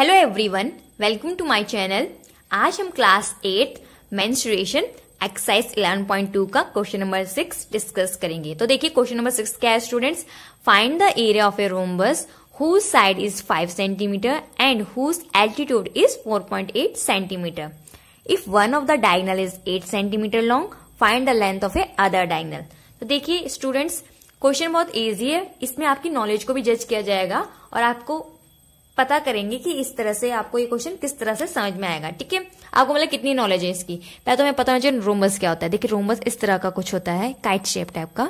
Hello everyone welcome to my channel आज हम class eight menstruation exercise 11.2 का question number six discuss करेंगे तो देखिए क्वेश्चन नंबर सिक्स क्या है students find the area of a rhombus whose side is 5 centimeter and whose altitude is 4.8 centimeter. If one of the diagonal is 8 centimeter long, find the length of a other diagonal. तो देखिए students question बहुत easy है इसमें आपकी knowledge को भी जज किया जाएगा और आपको पता करेंगे कि इस तरह से आपको ये क्वेश्चन किस तरह से समझ में आएगा, ठीक है? आपको मतलब कितनी नॉलेज है इसकी? पहले तो हमें पता होना चाहिए रोमबस क्या होता है। देखिए रोमबस इस तरह का कुछ होता है काइट शेप टाइप का।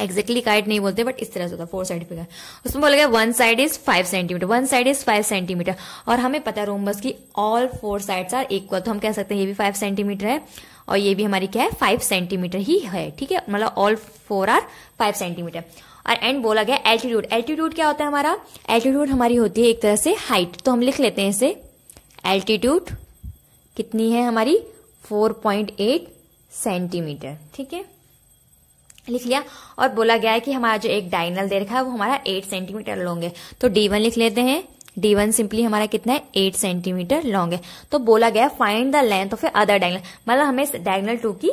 एक्जैक्टली काइट नहीं बोलते बट इस तरह से होता है फोर साइड पे उसमें बोलेगा one side is five centimetre one side is five centimetre और हमें पता है रोमबस की all four sides are equal तो हम कह सकते हैं ये भी फाइव सेंटीमीटर है, और ये भी हमारी क्या है फाइव सेंटीमीटर ही है, ठीक है? मतलब all four are five centimetre और एंड बोला गया एल्टीट्यूड एल्टीट्यूड क्या होता है हमारा? एल्टीट्यूड हमारी होती है एक तरह से हाइट तो हम लिख लेते हैं इसे. एल्टीट्यूड कितनी है हमारी? 4.8 सेंटीमीटर ठीक है? लिख लिया. और बोला गया है कि हमारा जो एक डायनल दे रखा है, वो हमारा 8 सेंटीमीटर लॉन्ग है. तो D1 लिख लेते हैं. D1 सिंपली हमारा कितना है? 8 सेंटीमीटर लॉन्ग है. तो बोला गया find the length of a other diagonal मतलब हमें डायनल टू की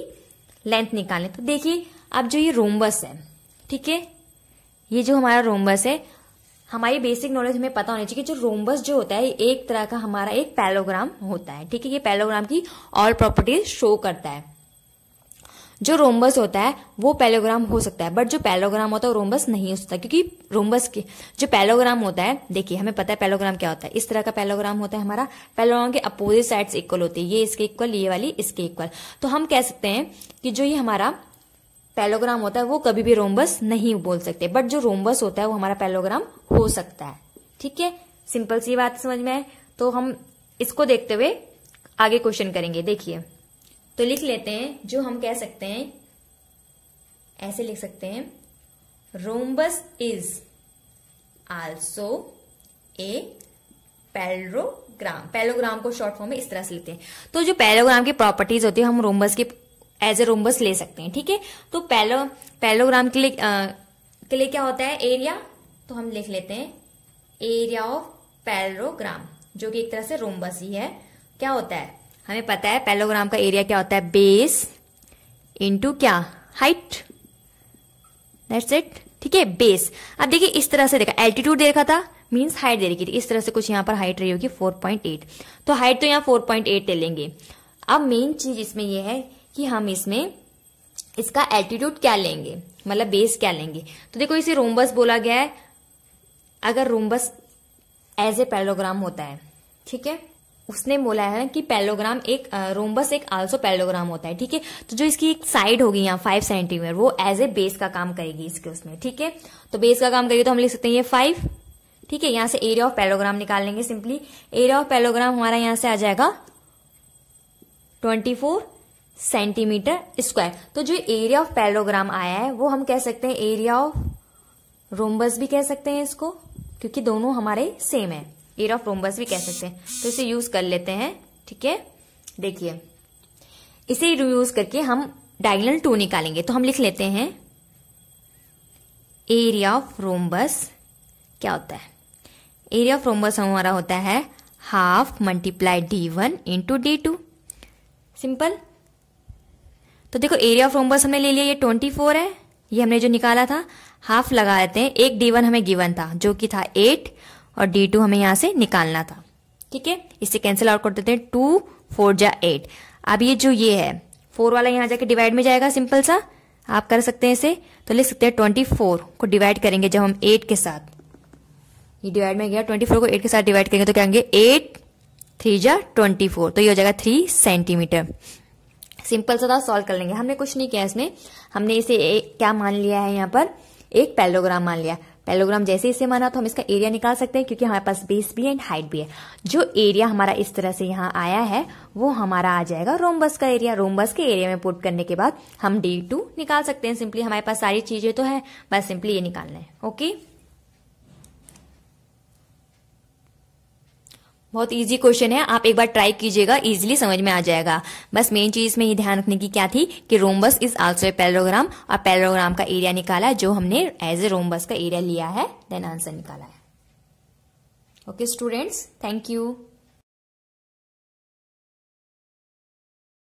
लेंथ निकालने तो देखिए, अब जो ये रोमबस है, ठीक है? ये जो हमारा रोमबस है, हमारी बेसिक नॉलेज हमें पता होनी चाहिए कि जो रोमबस जो होता है एक तरह का हमारा एक पैलोग्राम होता है, ठीक है? ये पैलोग्राम की ऑल प्रॉपर्टीज़ शो करता है। जो रोमबस होता है, वो पैलोग्राम हो सकता है बट जो पैलोग्राम होता है, वो रोमबस नहीं हो सकता, क्योंकि रोमबस के, जो पैलोग्राम होता है, देखिए, हमें पता है पैलोग्राम क्या होता है। इस तरह का पैलोग्राम होता है हमारा पैलोग्राम के अपोजिट साइड्स इक्वल होती है, ये इसके इक्वल ये वाली इसके इक्वल तो हम कह सकते हैं कि जो ये हमारा पैलोग्राम होता है, वो कभी भी रोमबस नहीं बोल सकते। बट जो रोमबस होता है, वो हमारा पैलोग्राम हो सकता है। ठीक है? सिंपल सी बात समझ में आए? तो हम इसको देखते हुए आगे क्वेश्चन करेंगे। देखिए। तो लिख लेते हैं, जो हम कह सकते हैं, ऐसे लिख सकते हैं। Rhombus is also a parallelogram. Parallelogram को शॉर्ट फॉर्म में इस तरह से लिखते हैं। तो जो पैलोग्राम की प्रॉपर्टीज़ होती है, हम रोमबस की एज ए रोमबस ले सकते हैं ठीक है? तो पैलो पैलोग्राम के लिए आ, के लिए क्या होता है? एरिया तो हम लिख लेते हैं एरिया ऑफ़ पैलोग्राम जो कि एक तरह से रोमबस ही है। क्या होता है? हमें पता है पैलोग्राम का एरिया क्या होता है? बेस इंटू क्या? हाइट दैट्स इट ठीक है? बेस अब देखिए इस तरह से देखा एल्टीट्यूड देखा था मींस हाइट दे रखी थी। इस तरह से कुछ यहाँ पर हाइट रही होगी 4.8 तो हाइट तो यहाँ 4.8 ले लेंगे। अब मेन चीज़ इसमें यह है कि हम इसमें इसका एल्टीट्यूड क्या लेंगे? मतलब बेस क्या लेंगे? तो देखो, इसे रोमबस बोला गया है। अगर रोमबस एज ए पैलोग्राम होता है, ठीक है? उसने बोला है कि पैलोग्राम एक रोमबस एक आल्सो पैलोग्राम होता है, ठीक है? तो जो इसकी एक साइड होगी यहाँ फाइव सेंटीमीटर वो एज ए बेस का काम करेगी इसके उसमें, ठीक है? तो बेस का काम करेगी तो हम लिख सकते हैं ये फाइव ठीक है? यहाँ से एरिया ऑफ़ पैलोग्राम निकाल लेंगे सिंपली एरिया ऑफ़ पैलोग्राम हमारा यहाँ से आ जाएगा ट्वेंटी फोर सेंटीमीटर स्क्वायर। तो जो एरिया ऑफ़ पैलोग्राम आया है, वो हम कह सकते हैं एरिया ऑफ़ रोमबस भी कह सकते हैं इसको, क्योंकि दोनों हमारे सेम है। एरिया ऑफ़ रोमबस भी कह सकते हैं। तो इसे यूज़ कर लेते हैं, ठीक है? देखिए, इसे यूज़ करके हम डायगनल टू निकालेंगे। तो हम लिख लेते हैं एरिया ऑफ़ रोमबस क्या होता है? एरिया ऑफ़ रोमबस हमारा होता है half multiply D one into D two simple तो देखो एरिया ऑफ़ रोमबस हमने ले लिया, ये ट्वेंटी फोर है। ये हमने जो निकाला था हाफ़ लगा लेते हैं। एक डी वन हमें गिवन था, जो कि था एट और डी टू हमें यहाँ से निकालना था। ठीक है? इसे कैंसिल आउट कर देते हैं टू फोर जा एट अब ये जो ये है फोर वाला यहाँ जाके डिवाइड में जाएगा सिंपल सा। आप कर सकते हैं इसे। तो लिख सकते हैं ट्वेंटी फोर को डिवाइड करेंगे जब हम एट के साथ। ये डिवाइड में गया ट्वेंटी फोर को एट के साथ डिवाइड करेंगे तो क्या होंगे एट थ्री जा ट्वेंटी फोर तो ये हो जाएगा थ्री सेंटीमीटर सिंपल सा था सॉल्व कर लेंगे। हमने कुछ नहीं किया इसमें। हमने इसे एक, क्या मान लिया है यहाँ पर? एक पैलोग्राम मान लिया। पैलोग्राम जैसे इसे माना तो हम इसका एरिया निकाल सकते हैं क्योंकि हमारे पास बेस भी है एंड हाइट भी है। जो एरिया हमारा इस तरह से यहाँ आया है वो हमारा आ जाएगा रोमबस का एरिया रोमबस के एरिया में पुट करने के बाद हम डी टू निकाल सकते हैं। सिंपली हमारे पास सारी चीज़ें तो है बस सिंपली ये निकालना है। ओके बहुत इजी क्वेश्चन है। आप एक बार ट्राई कीजिएगा इजीली समझ में आ जाएगा। बस मेन चीज़ में ये ध्यान रखने की क्या थी कि rhombus is also a parallelogram और पैलोग्राम का एरिया निकाला, जो हमने एज ए रोमबस का एरिया लिया है देन आंसर निकाला है। Okay students thank you